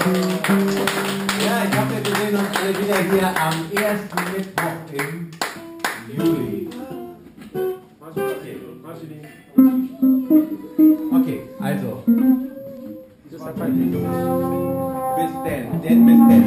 Ja, ich habe ja gesehen, uns alle wieder hier am ersten Mittwoch im Juli. Okay, also. Bis denn, denn bis denn.